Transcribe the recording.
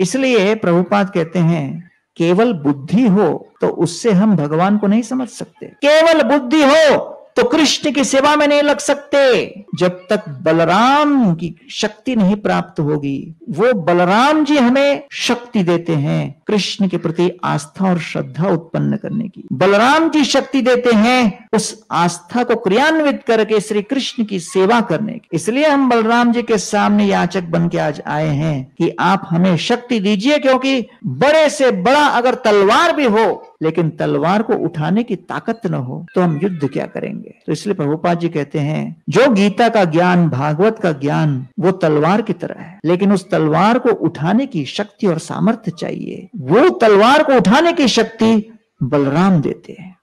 इसलिए प्रभुपाद कहते हैं, केवल बुद्धि हो तो उससे हम भगवान को नहीं समझ सकते। केवल बुद्धि हो तो कृष्ण की सेवा में नहीं लग सकते। जब तक बलराम की शक्ति नहीं प्राप्त होगी, वो बलराम जी हमें शक्ति देते हैं कृष्ण के प्रति आस्था और श्रद्धा उत्पन्न करने की। बलराम जी शक्ति देते हैं उस आस्था को क्रियान्वित करके श्री कृष्ण की सेवा करने की। इसलिए हम बलराम जी के सामने याचक बन के आज आए हैं कि आप हमें शक्ति दीजिए, क्योंकि बड़े से बड़ा अगर तलवार भी हो लेकिन तलवार को उठाने की ताकत न हो तो हम युद्ध क्या करेंगे? तो इसलिए प्रभुपाद जी कहते हैं, जो गीता का ज्ञान, भागवत का ज्ञान, वो तलवार की तरह है। लेकिन उस तलवार को उठाने की शक्ति और सामर्थ्य चाहिए। वो तलवार को उठाने की शक्ति बलराम देते हैं।